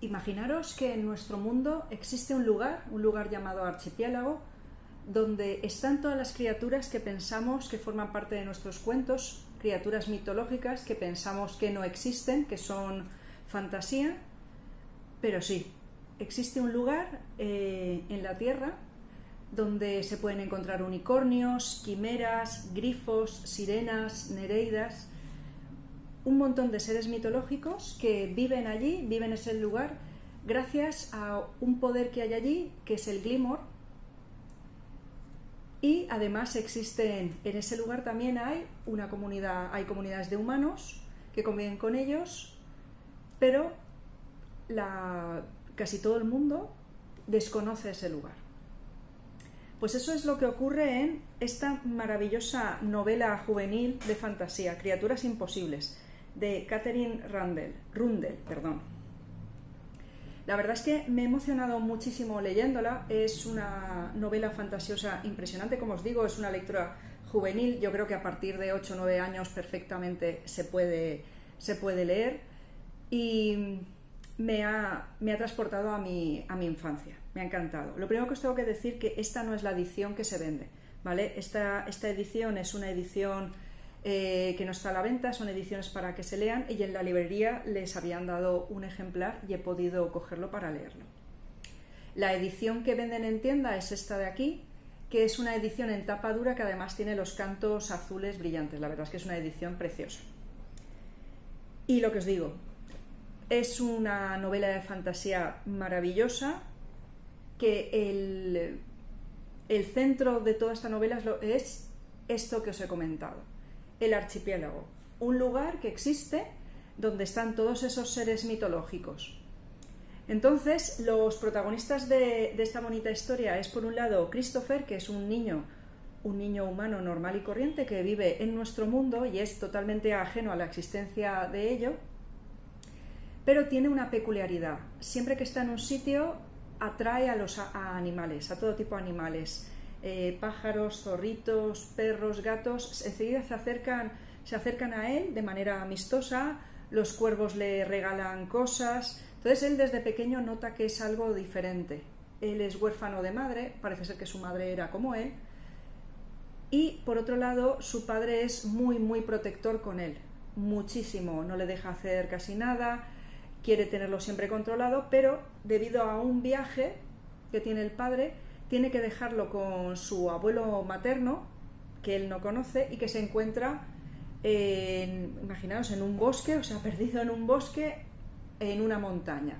imaginaros que en nuestro mundo existe un lugar, un lugar llamado archipiélago, donde están todas las criaturas que pensamos que forman parte de nuestros cuentos, criaturas mitológicas que pensamos que no existen, que son fantasía, pero sí, existe un lugar eh, en la Tierra donde se pueden encontrar unicornios, quimeras, grifos, sirenas, nereidas, un montón de seres mitológicos que viven allí, viven en ese lugar, gracias a un poder que hay allí, que es el Glimor. Y además existen, en ese lugar también hay una comunidad, hay comunidades de humanos que conviven con ellos, pero casi todo el mundo desconoce ese lugar. Pues eso es lo que ocurre en esta maravillosa novela juvenil de fantasía, Criaturas Imposibles, de Catherine Rundell. Perdón. La verdad es que me he emocionado muchísimo leyéndola. Es una novela fantasiosa impresionante, como os digo, es una lectura juvenil. Yo creo que a partir de 8 o 9 años perfectamente se puede, se puede leer. Y me ha, me ha transportado a mi, a mi infancia, me ha encantado. Lo primero que os tengo que decir que esta no es la edición que se vende, ¿vale? Esta, esta edición es una edición eh, que no está a la venta, son ediciones para que se lean y en la librería les habían dado un ejemplar y he podido cogerlo para leerlo. La edición que venden en tienda es esta de aquí, que es una edición en tapa dura que además tiene los cantos azules brillantes. La verdad es que es una edición preciosa. Y lo que os digo, es una novela de fantasía maravillosa que el, el centro de toda esta novela es, esto que os he comentado, el archipiélago, un lugar que existe donde están todos esos seres mitológicos. Entonces, los protagonistas de, esta bonita historia es, por un lado, Christopher, que es un niño, un niño humano normal y corriente que vive en nuestro mundo y es totalmente ajeno a la existencia de ello, pero tiene una peculiaridad. Siempre que está en un sitio atrae a los animales, a todo tipo de animales. Eh, pájaros, zorritos, perros, gatos, enseguida se acercan, se acercan a él de manera amistosa, los cuervos le regalan cosas. Entonces él desde pequeño nota que es algo diferente. Él es huérfano de madre, parece ser que su madre era como él. Y por otro lado, su padre es muy, muy protector con él, muchísimo, no le deja hacer casi nada, quiere tenerlo siempre controlado, pero debido a un viaje que tiene el padre, tiene que dejarlo con su abuelo materno, que él no conoce y que se encuentra, en, imaginaos, en un bosque, o sea, perdido en un bosque, en una montaña.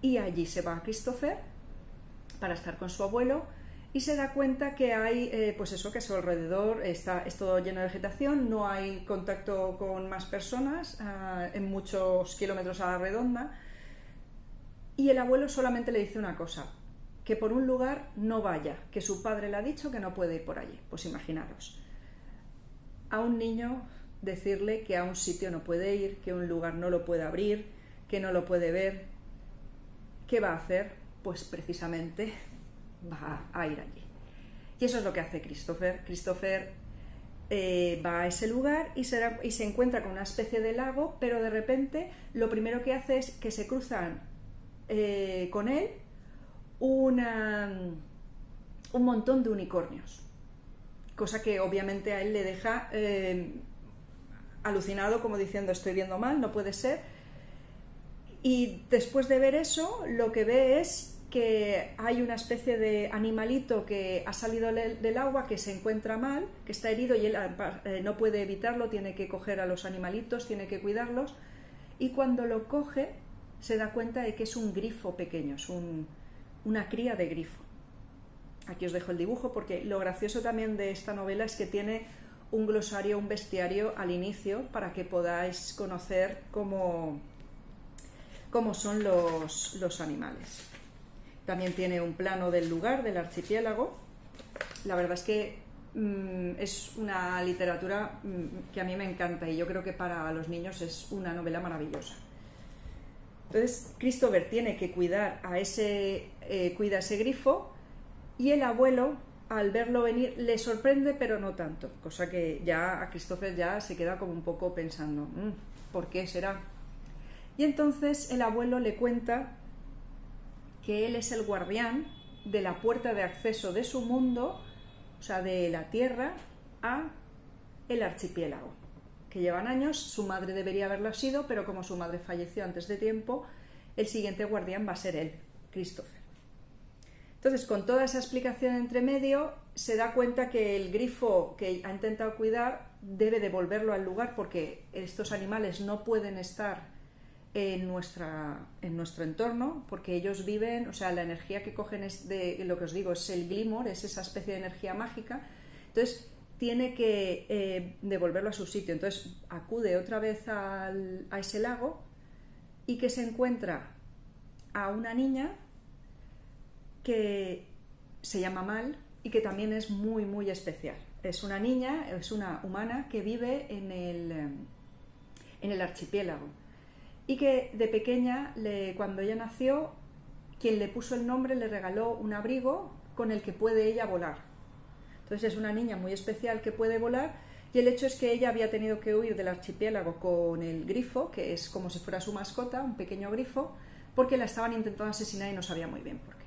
Y allí se va a Christopher para estar con su abuelo y se da cuenta que hay, eh, pues eso, que a su alrededor está, es todo lleno de vegetación, no hay contacto con más personas ah, en muchos kilómetros a la redonda. Y el abuelo solamente le dice una cosa, que por un lugar no vaya, que su padre le ha dicho que no puede ir por allí. Pues imaginaros, a un niño decirle que a un sitio no puede ir, que un lugar no lo puede abrir, que no lo puede ver, ¿qué va a hacer? Pues precisamente va a ir allí. Y eso es lo que hace Christopher. Christopher eh, va a ese lugar y se, encuentra con una especie de lago, pero de repente lo primero que hace es que se cruzan eh, con él un montón de unicornios. Cosa que obviamente a él le deja eh, alucinado, como diciendo estoy viendo mal, no puede ser. Y después de ver eso, lo que ve es que hay una especie de animalito que ha salido del agua, que se encuentra mal, que está herido y él eh, no puede evitarlo, tiene que coger a los animalitos, tiene que cuidarlos, y cuando lo coge se da cuenta de que es un grifo pequeño, es una cría de grifo. Aquí os dejo el dibujo porque lo gracioso también de esta novela es que tiene un glosario, un bestiario al inicio para que podáis conocer cómo, cómo son los, los animales. También tiene un plano del lugar, del archipiélago. La verdad es que mm, es una literatura mm, que a mí me encanta y yo creo que para los niños es una novela maravillosa. Entonces, Christopher tiene que cuidar a ese, eh, cuida ese grifo y el abuelo, al verlo venir, le sorprende, pero no tanto. Cosa que ya a Christopher ya se queda como un poco pensando, mm, ¿por qué será? Y entonces el abuelo le cuenta que él es el guardián de la puerta de acceso de su mundo, o sea, de la Tierra a el archipiélago, que llevan años, su madre debería haberlo sido, pero como su madre falleció antes de tiempo, el siguiente guardián va a ser él, Christopher. Entonces, con toda esa explicación entre medio, se da cuenta que el grifo que ha intentado cuidar debe devolverlo al lugar porque estos animales no pueden estar en, nuestra, en nuestro entorno porque ellos viven, o sea, la energía que cogen es de lo que os digo, es el glimor, es esa especie de energía mágica. Entonces, tiene que eh, devolverlo a su sitio. Entonces, acude otra vez a ese lago y que se encuentra a una niña que se llama Mal y que también es muy, muy especial. Es una niña, es una humana que vive en el, eh, en el archipiélago y que de pequeña, cuando ella nació, quien le puso el nombre le regaló un abrigo con el que puede ella volar. Entonces es una niña muy especial que puede volar y el hecho es que ella había tenido que huir del archipiélago con el grifo, que es como si fuera su mascota, un pequeño grifo, porque la estaban intentando asesinar y no sabía muy bien por qué.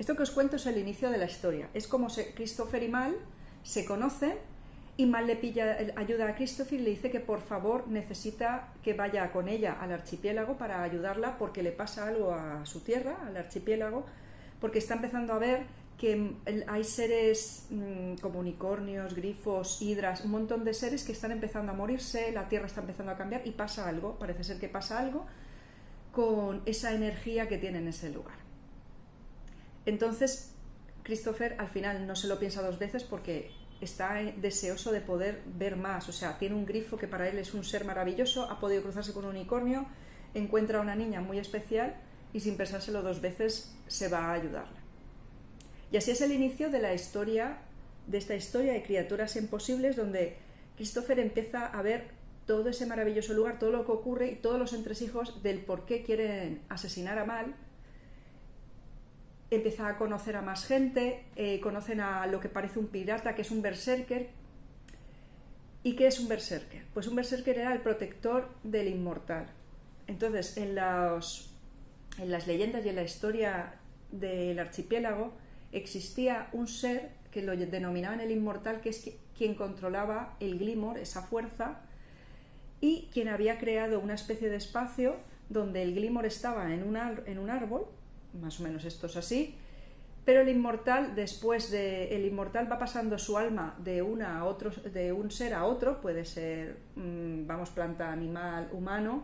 Esto que os cuento es el inicio de la historia. Es como si Christopher y Mal se conocen y Mal le pilla ayuda a Christopher y le dice que por favor necesita que vaya con ella al archipiélago para ayudarla porque le pasa algo a su tierra, al archipiélago, porque está empezando a ver que hay seres mm, como unicornios, grifos, hidras, un montón de seres que están empezando a morirse, la tierra está empezando a cambiar y pasa algo, parece ser que pasa algo con esa energía que tiene en ese lugar. Entonces, Christopher al final no se lo piensa dos veces porque está deseoso de poder ver más. O sea, tiene un grifo que para él es un ser maravilloso, ha podido cruzarse con un unicornio, encuentra a una niña muy especial y sin pensárselo dos veces se va a ayudarla. Y así es el inicio de la historia, de esta historia de criaturas imposibles, donde Christopher empieza a ver todo ese maravilloso lugar, todo lo que ocurre y todos los entresijos del por qué quieren asesinar a Mal empieza a conocer a más gente, eh, conocen a lo que parece un pirata, que es un berserker. ¿Y qué es un berserker? Pues un berserker era el protector del inmortal. Entonces, en, en las leyendas y en la historia del archipiélago existía un ser que lo denominaban el inmortal, que es quien controlaba el glimor, esa fuerza, y quien había creado una especie de espacio donde el glimor estaba en un, en un árbol más o menos esto es así, pero el inmortal, después de el inmortal va pasando su alma de una a otro, de un ser a otro, puede ser, mm, vamos, planta, animal, humano,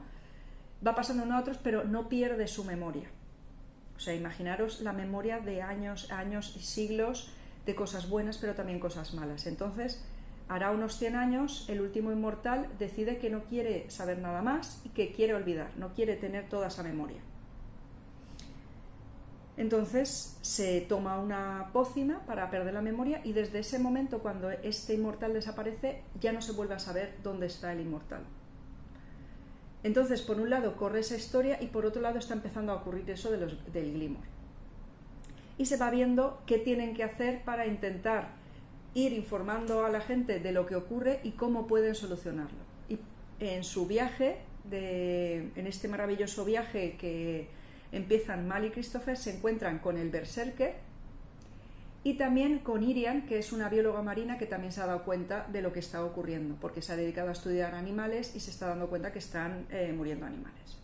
va pasando uno a otros, pero no pierde su memoria. O sea, imaginaros la memoria de años, años y siglos de cosas buenas, pero también cosas malas. Entonces, hará unos 100 años, el último inmortal decide que no quiere saber nada más y que quiere olvidar, no quiere tener toda esa memoria. Entonces se toma una pócima para perder la memoria y desde ese momento cuando este inmortal desaparece ya no se vuelve a saber dónde está el inmortal. Entonces, por un lado corre esa historia y por otro lado está empezando a ocurrir eso de los, del glimor. Y se va viendo qué tienen que hacer para intentar ir informando a la gente de lo que ocurre y cómo pueden solucionarlo. Y en su viaje, en este maravilloso viaje que empiezan Mal y Christopher, se encuentran con el Berserker y también con Irian, que es una bióloga marina que también se ha dado cuenta de lo que está ocurriendo, porque se ha dedicado a estudiar animales y se está dando cuenta que están eh, muriendo animales.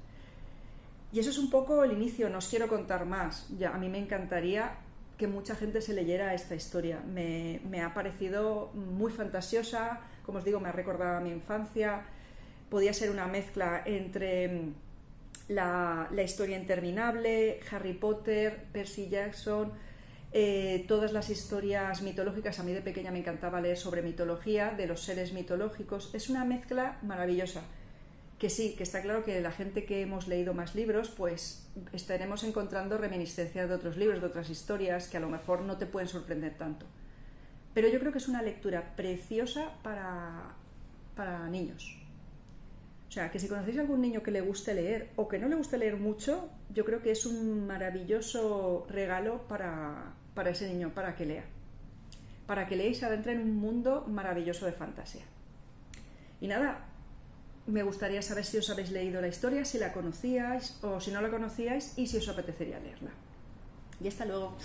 Y eso es un poco el inicio, no os quiero contar más. Ya, a mí me encantaría que mucha gente se leyera esta historia. Me, me ha parecido muy fantasiosa, como os digo, me ha recordado a mi infancia. Podía ser una mezcla entre la, historia interminable, Harry Potter, Percy Jackson, eh, todas las historias mitológicas. A mí de pequeña me encantaba leer sobre mitología, de los seres mitológicos. Es una mezcla maravillosa. Que sí, que está claro que la gente que hemos leído más libros, pues estaremos encontrando reminiscencias de otros libros, de otras historias que a lo mejor no te pueden sorprender tanto. Pero yo creo que es una lectura preciosa para, para niños. O sea, que si conocéis a algún niño que le guste leer o que no le guste leer mucho, yo creo que es un maravilloso regalo para, ese niño, para que lea. Para que lea y adentre en un mundo maravilloso de fantasía. Y nada, me gustaría saber si os habéis leído la historia, si la conocíais o si no la conocíais y si os apetecería leerla. Y hasta luego.